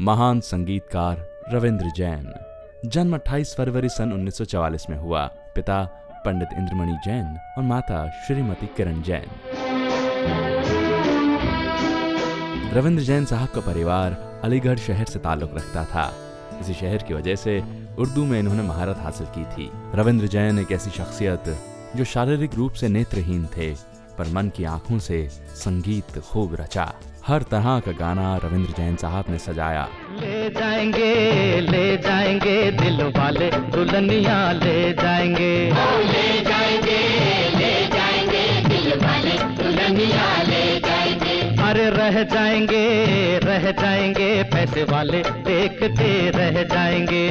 महान संगीतकार रविंद्र जैन। जन्म 28 फरवरी सन 1944 में हुआ। पिता पंडित इंद्रमणि जैन और माता श्रीमती किरण जैन। रविंद्र जैन साहब का परिवार अलीगढ़ शहर से ताल्लुक रखता था। इसी शहर की वजह से उर्दू में इन्होंने महारत हासिल की थी। रविंद्र जैन एक ऐसी शख्सियत जो शारीरिक रूप से नेत्रहीन थे, पर मन की आँखों से संगीत खूब रचा। हर तरह का गाना रविंद्र जैन साहब ने सजाया। ले जाएँगे ले जाएँगे दिल वाले दुल्हनिया ले जाएँगे। ले जाएँगे ले जाएँगे दिल वाले दुल्हनिया ले जाएँगे। अरे रह जाएँगे रह जाएँगे पैसे वाले देखते रह जाएँगे।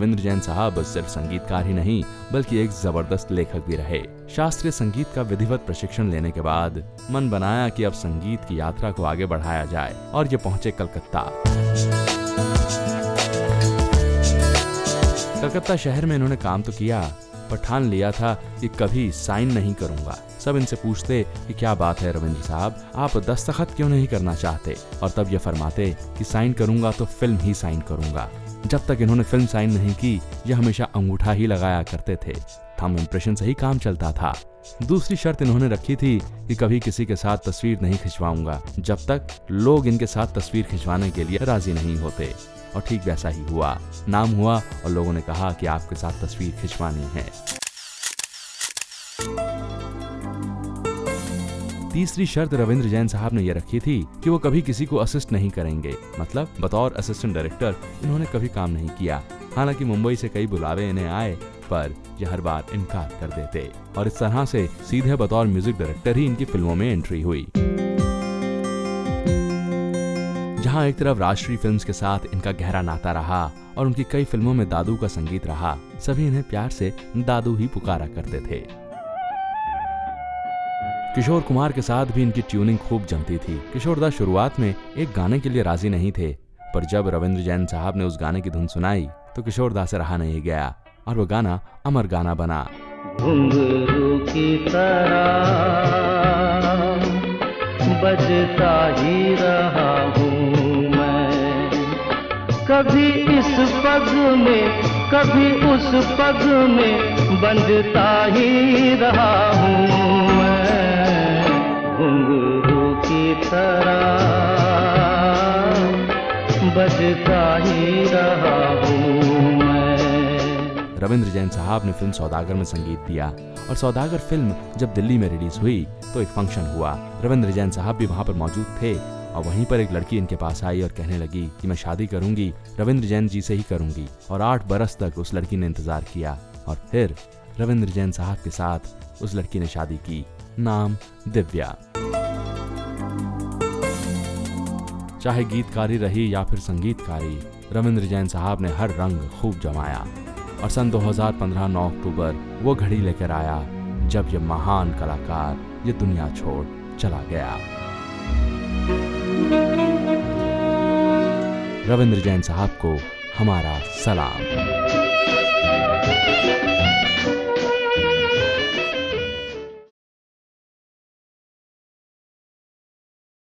रविंद्र जैन साहब सिर्फ़ संगीतकार ही नहीं, बल्कि एक ज़बरदस्त लेखक भी रहे। शास्त्रीय संगीत का विधिवत प्रशिक्षण लेने के बाद मन बनाया कि अब संगीत की यात्रा को आगे बढ़ाया जाए, और ये पहुँचे कलकत्ता। कलकत्ता शहर में इन्होंने काम तो किया पर ठान लिया था कि कभी साइन नहीं करूँगा। सब इनसे पूछते कि क्या बात है रविंद्र साहब, आप दस्तखत क्यों नहीं करना चाहते? और तब ये फरमाते कि साइन करूँगा तो फ़िल्म ही साइन करूँगा। जब तक इन्होंने फ़िल्म साइन नहीं की, ये हमेशा अंगूठा ही लगाया करते थे। थम इम्प्रेशन से ही काम चलता था। दूसरी शर्त इन्होंने रखी थी कि कभी किसी के साथ तस्वीर नहीं खिंचवाऊँगा, जब तक लोग इनके साथ तस्वीर खिंचवाने के लिए राज़ी नहीं होते। और ठीक वैसा ही हुआ। नाम हुआ और लोगों ने कहा कि आपके साथ तस्वीर खिंचवानी है। तीसरी शर्त रविंद्र जैन साहब ने यह रखी थी कि वो कभी किसी को असिस्ट नहीं करेंगे। मतलब बतौर असिस्टेंट डायरेक्टर इन्होंने कभी काम नहीं किया। हालाँकि मुंबई से कई बुलावे इन्हें आए, पर यह हर बार इनकार कर देते। और इस तरह से सीधे बतौर म्यूज़िक डायरेक्टर ही इनकी फ़िल्मों में एंट्री हुई। जहाँ एक तरफ़ राष्ट्रीय फिल्म्स के साथ इनका गहरा नाता रहा और उनकी कई फ़िल्मों में दादू का संगीत रहा, सभी इन्हें प्यार से दादू ही पुकारा करते थे। किशोर कुमार के साथ भी इनकी ट्यूनिंग खूब जमती थी। किशोरदा शुरुआत में एक गाने के लिए राज़ी नहीं थे, पर जब रविंद्र जैन साहब ने उस गाने की धुन सुनाई तो किशोरदा से रहा नहीं गया और वो गाना अमर गाना बना। की तरह बजता ही रहा। कभी इस पग में, कभी उस पग में बंधता ही रहा हूँ मैं। की तरह बजता ही रहा हूँ मैं। रविंद्र जैन साहब ने फ़िल्म सौदागर में संगीत दिया और सौदागर फ़िल्म जब दिल्ली में रिलीज़ हुई तो एक फ़ंक्शन हुआ। रविंद्र जैन साहब भी वहाँ पर मौजूद थे। और वहीं पर एक लड़की इनके पास आई और कहने लगी कि मैं शादी करूँगी, रविंद्र जैन जी से ही करूँगी। और आठ बरस तक उस लड़की ने इंतज़ार किया और फिर रविंद्र जैन साहब के साथ उस लड़की ने शादी की, नाम दिव्या। चाहे गीतकारी रही या फिर संगीतकारी, रविंद्र जैन साहब ने हर रंग खूब जमाया और सन 2015 9 अक्टूबर वो घड़ी लेकर आया, जब ये महान कलाकार, ये दुनिया छोड़ चला गया। रविंद्र जैन साहब को हमारा सलाम।